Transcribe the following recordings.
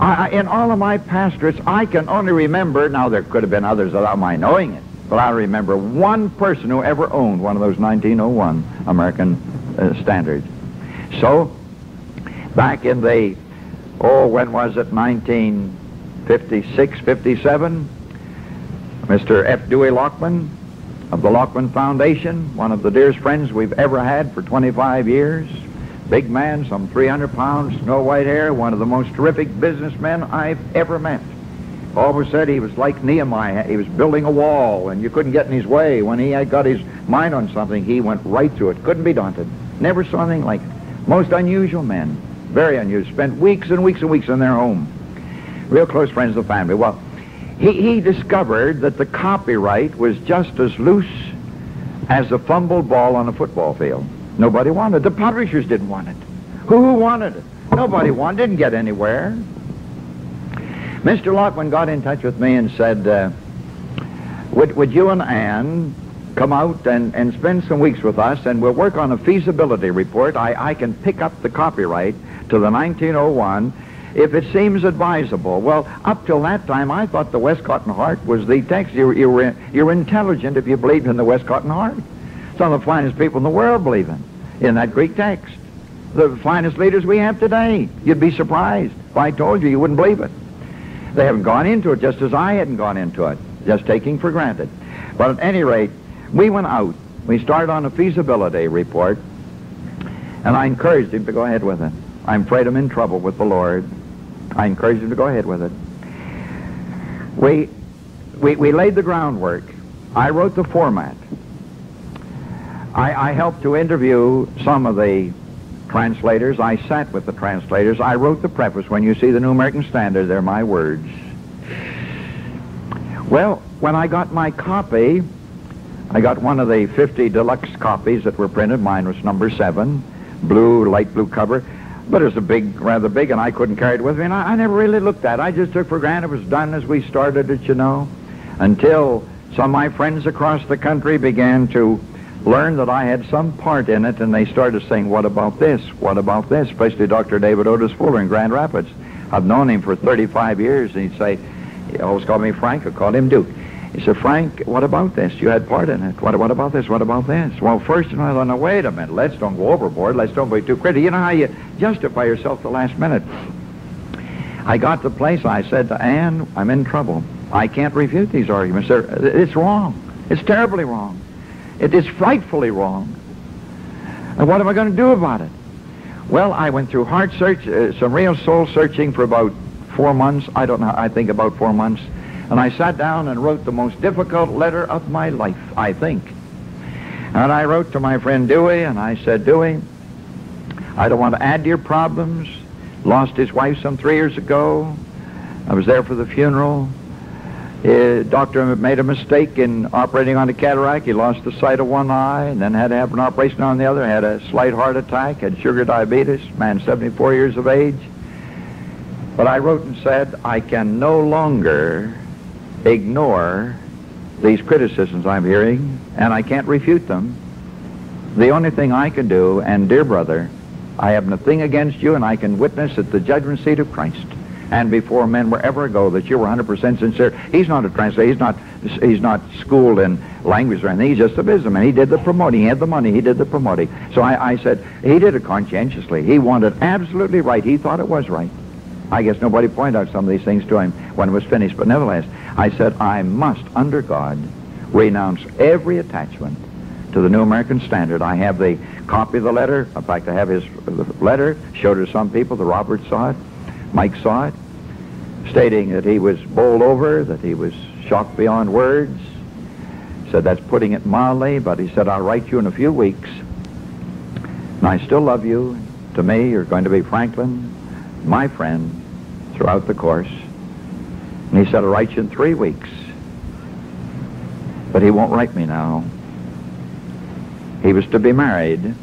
I, in all of my pastorates, I can only remember, now there could have been others without my knowing it, but I remember one person who ever owned one of those 1901 American uh, standards. So, back in the, oh, when was it, 1956, 57, Mr. F. Dewey Lockman of the Lockman Foundation, one of the dearest friends we've ever had for 25 years, big man, some 300 pounds, snow white hair, one of the most terrific businessmen I've ever met. Always said he was like Nehemiah. He was building a wall, and you couldn't get in his way. When he had got his mind on something, he went right through it. Couldn't be daunted. Never saw anything like it. Most unusual men. Very unusual. Spent weeks and weeks and weeks in their home. Real close friends of the family. Well, he, he discovered that the copyright was just as loose as a fumbled ball on a football field. Nobody wanted it. The publishers didn't want it. Who wanted it? Nobody wanted it. Didn't get anywhere. Mr. Lockman got in touch with me and said, uh, would, would you and Ann come out and, and spend some weeks with us and we'll work on a feasibility report. I, I can pick up the copyright to the 1901 if it seems advisable. Well, up till that time, I thought the Westcott and Hort was the text. You, you, were, you're intelligent if you believed in the Westcott and Hort. Some of the finest people in the world believe in, in that Greek text. The finest leaders we have today. You'd be surprised. If I told you, you wouldn't believe it. They haven't gone into it just as I hadn't gone into it, just taking for granted. But at any rate, we went out. We started on a feasibility report, and I encouraged him to go ahead with it. I'm afraid I'm in trouble with the Lord. I encouraged him to go ahead with it. We, we, we laid the groundwork. I wrote the format. I, I helped to interview some of the translators. I sat with the translators. I wrote the preface. When you see the New American Standard, they're my words. Well, when I got my copy, I got one of the 50 deluxe copies that were printed. Mine was number seven, blue, light blue cover. But it was a big, rather big, and I couldn't carry it with me. And I, I never really looked at it. I just took for granted it was done as we started it, you know, until some of my friends across the country began to learn that I had some part in it, and they started saying, what about this? What about this? Especially Dr. David Otis Fuller in Grand Rapids. I've known him for 35 years, and he'd say, he always called me Frank, I called him Duke. He said, Frank, what about this? You had part in it. What, what about this? What about this? Well, first, know, I thought, no, wait a minute. Let's don't go overboard. Let's don't be too critical. You know how you justify yourself the last minute. I got to the place, I said to Ann, I'm in trouble. I can't refute these arguments. They're, it's wrong. It's terribly wrong. It is frightfully wrong. And what am I going to do about it? Well, I went through heart search, uh, some real soul searching for about four months. I don't know, I think about four months. And I sat down and wrote the most difficult letter of my life, I think. And I wrote to my friend Dewey, and I said, Dewey, I don't want to add to your problems. Lost his wife some three years ago. I was there for the funeral. The doctor made a mistake in operating on a cataract. He lost the sight of one eye and then had to have an operation on the other. Had a slight heart attack, had sugar diabetes, man 74 years of age. But I wrote and said, I can no longer ignore these criticisms I'm hearing, and I can't refute them. The only thing I can do, and dear brother, I have nothing against you, and I can witness at the judgment seat of Christ and before men were ever ago that you were 100% sincere. He's not a translator. He's not, he's not schooled in language or anything. He's just a businessman. He did the promoting. He had the money. He did the promoting. So I, I said, he did it conscientiously. He wanted absolutely right. He thought it was right. I guess nobody pointed out some of these things to him when it was finished. But nevertheless, I said, I must, under God, renounce every attachment to the New American Standard. I have the copy of the letter. In fact, I have his letter. Showed it to some people. The Roberts saw it. Mike saw it, stating that he was bowled over, that he was shocked beyond words. Said that's putting it mildly, but he said, I'll write you in a few weeks. And I still love you. To me, you're going to be Franklin, my friend, throughout the course. And he said, I'll write you in three weeks. But he won't write me now. He was to be married,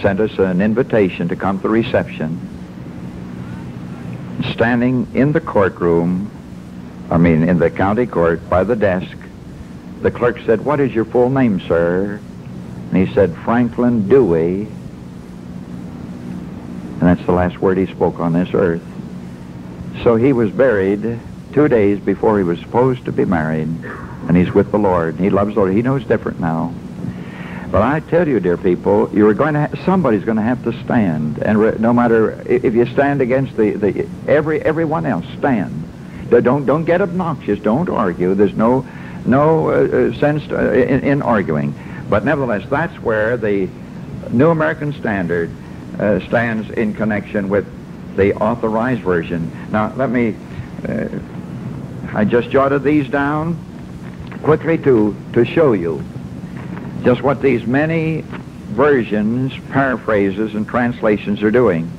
sent us an invitation to come to the reception. Standing in the courtroom, I mean in the county court by the desk, the clerk said, what is your full name, sir? And he said, Franklin Dewey. And that's the last word he spoke on this earth. So he was buried two days before he was supposed to be married, and he's with the Lord. He loves the Lord. He knows different now. But I tell you, dear people, you are going to ha- somebody's going to have to stand, and re- no matter if you stand against the, the every everyone else, stand. Don't don't get obnoxious. Don't argue. There's no no uh, uh sense to, uh, in, in, arguing. But nevertheless, that's where the New American Standard uh, stands in connection with the authorized version. Now, let me. Uh, I just jotted these down quickly to to show you just what these many versions, paraphrases, and translations are doing.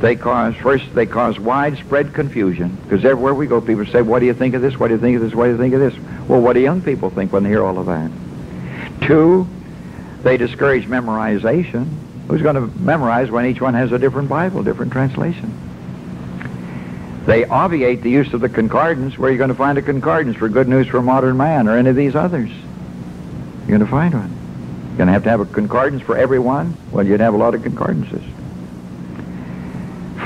They cause, first, they cause widespread confusion, because everywhere we go, people say, what do you think of this? What do you think of this? What do you think of this? Well, what do young people think when they hear all of that? Two, they discourage memorization. Who's going to memorize when each one has a different Bible, different translation? They obviate the use of the concordance. Where are you going to find a concordance for Good News for Modern Man or any of these others? You're going to find one. You're going to have to have a concordance for everyone. Well, you'd have a lot of concordances.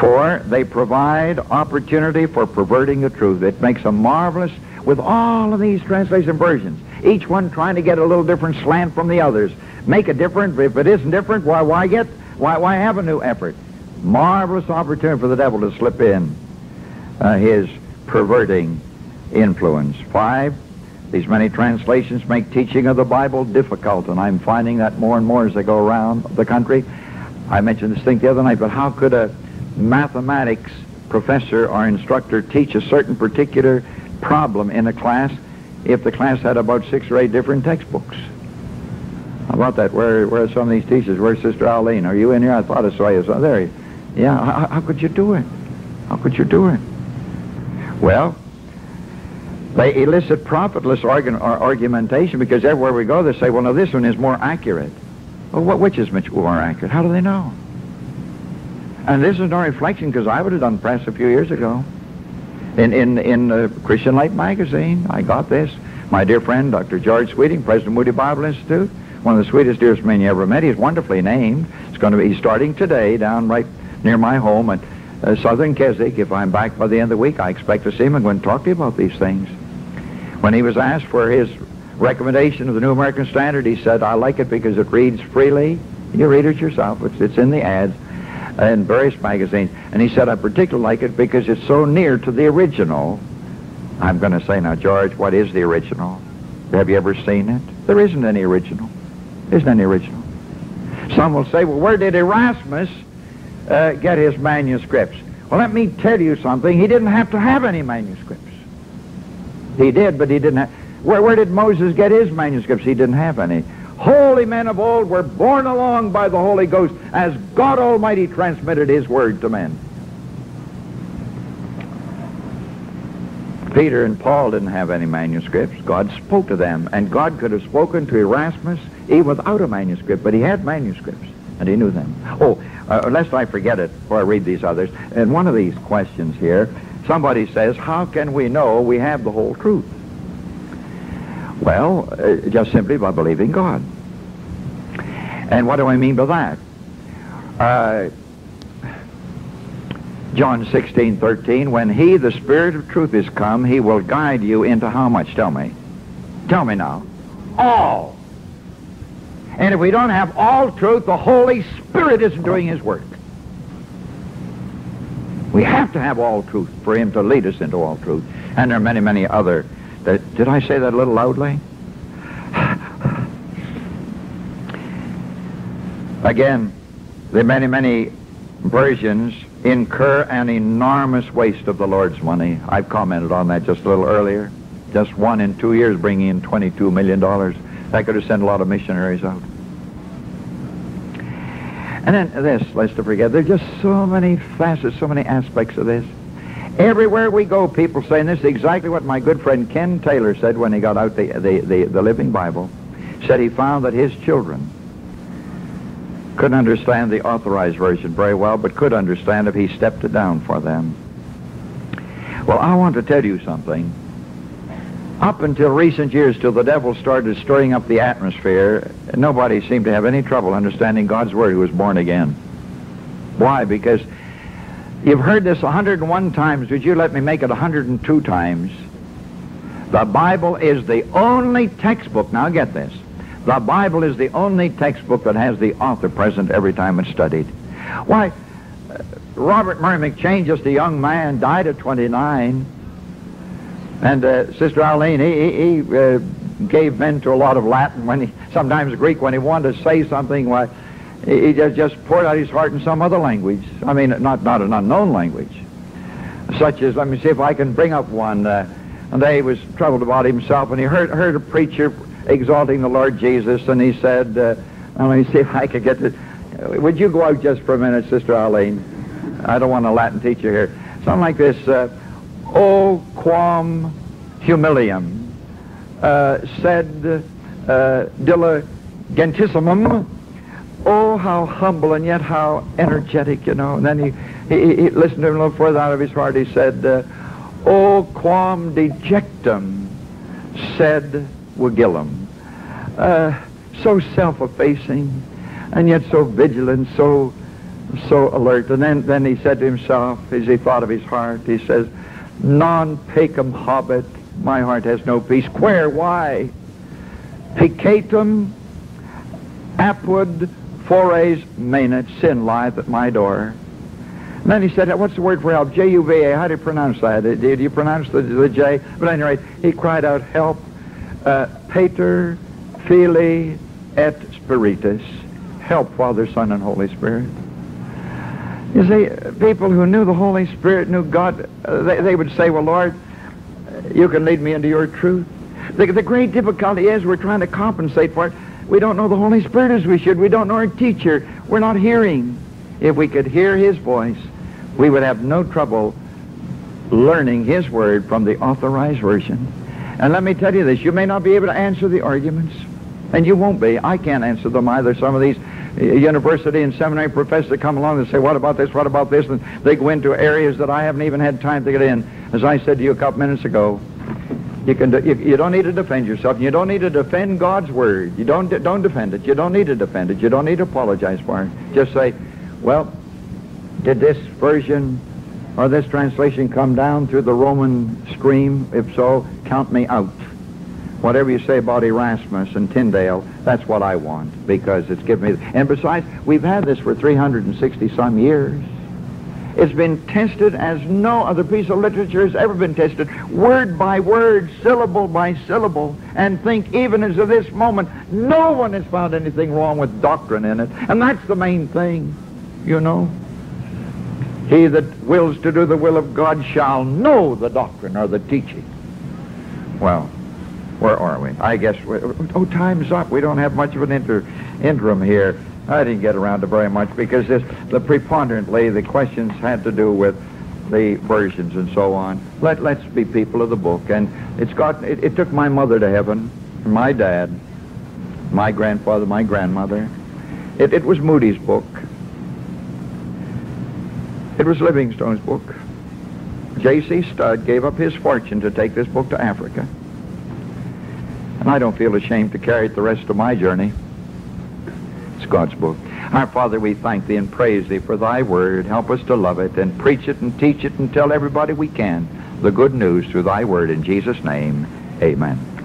Four, they provide opportunity for perverting the truth. It makes a marvelous, with all of these translation versions, each one trying to get a little different slant from the others. Make a different. If it isn't different, why, why get, why, why have a new effort? Marvelous opportunity for the devil to slip in uh, his perverting influence. Five, these many translations make teaching of the Bible difficult, and I'm finding that more and more as I go around the country. I mentioned this thing the other night, but how could a mathematics professor or instructor teach a certain particular problem in a class if the class had about six or eight different textbooks? How about that? Where, where are some of these teachers? Where's Sister Arlene? Are you in here? I thought I saw you. There. Yeah, how, how could you do it? How could you do it? Well, they elicit profitless argu- argumentation because everywhere we go they say, well, no, this one is more accurate. Well, what, which is much more accurate? How do they know? And this is no reflection because I would have done press a few years ago. In, in, in uh, Christian Light magazine, I got this. My dear friend, Dr. George Sweeting, President Moody Bible Institute, one of the sweetest, dearest men you ever met. He's wonderfully named. It's going to be, he's starting today down right near my home at uh, Southern Keswick. If I'm back by the end of the week, I expect to see him and go and talk to you about these things. When he was asked for his recommendation of the New American Standard, he said, I like it because it reads freely. You read it yourself. It's, it's in the ads in various magazines. And he said, I particularly like it because it's so near to the original. I'm going to say now, George, what is the original? Have you ever seen it? There isn't any original. There isn't any original. Some will say, well, where did Erasmus uh, get his manuscripts? Well, let me tell you something. He didn't have to have any manuscripts. He did, but he didn't have... Where, where did Moses get his manuscripts? He didn't have any. Holy men of old were borne along by the Holy Ghost as God Almighty transmitted his word to men. Peter and Paul didn't have any manuscripts. God spoke to them, and God could have spoken to Erasmus even without a manuscript, but he had manuscripts, and he knew them. Oh, uh, lest I forget it before I read these others, and one of these questions here, somebody says, how can we know we have the whole truth? Well, uh, just simply by believing God. And what do I mean by that? Uh, John 16, 13, when he, the Spirit of truth, is come, he will guide you into how much? Tell me. Tell me now. All. And if we don't have all truth, the Holy Spirit isn't doing his work. We have to have all truth for him to lead us into all truth. And there are many, many other That, did I say that a little loudly? Again, the many, many versions incur an enormous waste of the Lord's money. I've commented on that just a little earlier. Just one in two years bringing in $22 million. That could have sent a lot of missionaries out. And then this, let's not forget, there's just so many facets, so many aspects of this. Everywhere we go, people saying this is exactly what my good friend Ken Taylor said when he got out the, the, the, the Living Bible. Said he found that his children couldn't understand the authorized version very well, but could understand if he stepped it down for them. Well, I want to tell you something. Up until recent years, till the devil started stirring up the atmosphere, nobody seemed to have any trouble understanding God's Word who was born again. Why? Because You've heard this 101 times. Would you let me make it 102 times? The Bible is the only textbook. Now get this. The Bible is the only textbook that has the author present every time it's studied. Why, uh, Robert Murray McCheyne, just a young man, died at 29. And uh, Sister Arlene, he, he uh, gave vent to a lot of Latin when he, sometimes Greek, when he wanted to say something. Why, he just, just poured out his heart in some other language. I mean, not, not an unknown language. Such as, let me see if I can bring up one. Uh, and he was troubled about himself, and he heard, heard a preacher exalting the Lord Jesus, and he said, uh, let me see if I could get this. Would you go out just for a minute, Sister Arlene? I don't want a Latin teacher here. Something like this. Uh, o quam humilium uh, sed uh, diligentissimum oh, how humble and yet how energetic, you know. And then he, he, he listened to him a little further out of his heart. He said, uh, oh, quam dejectum, sed vigilum. Uh, so self-effacing, and yet so vigilant, so so alert. And then, then he said to himself, as he thought of his heart, he says, non pacem habet, my heart has no peace. Where? Why? Peccatum apud Fores manet, sin lieth at my door. And then he said, what's the word for help? J-U-V-A. How do you pronounce that? Do you pronounce the, the J? But anyway, he cried out, help. Uh, Pater, fili, et Spiritus. Help, Father, Son, and Holy Spirit. You see, people who knew the Holy Spirit, knew God, uh, they, they would say, well, Lord, you can lead me into your truth. The, the great difficulty is we're trying to compensate for it we don't know the Holy Spirit as we should. We don't know our teacher. We're not hearing. If we could hear his voice, we would have no trouble learning his word from the authorized version. And let me tell you this, you may not be able to answer the arguments, and you won't be. I can't answer them either. Some of these uh, university and seminary professors come along and say, what about this, what about this? And they go into areas that I haven't even had time to get in. As I said to you a couple minutes ago, you can. You, you don't need to defend yourself. You don't need to defend God's word. You don't. Don't defend it. You don't need to defend it. You don't need to apologize for it. Just say, "Well, did this version or this translation come down through the Roman stream? If so, count me out." Whatever you say about Erasmus and Tyndale, that's what I want because it's given me. And besides, we've had this for 360 some years. It's been tested as no other piece of literature has ever been tested, word by word, syllable by syllable, and think even as of this moment, no one has found anything wrong with doctrine in it. And that's the main thing, you know. He that wills to do the will of God shall know the doctrine or the teaching. Well, where are we? I guess, oh, time's up. We don't have much of an inter, interim here. I didn't get around to very much because this, the preponderantly the questions had to do with the versions and so on. Let let's be people of the book, and it's got it, it took my mother to heaven, my dad, my grandfather, my grandmother. It, it was Moody's book. It was Livingstone's book. J.C. Studd gave up his fortune to take this book to Africa. And I don't feel ashamed to carry it the rest of my journey. It's God's book. Our Father, we thank thee and praise thee for thy word. Help us to love it and preach it and teach it and tell everybody we can the good news through thy word. In Jesus' name, amen.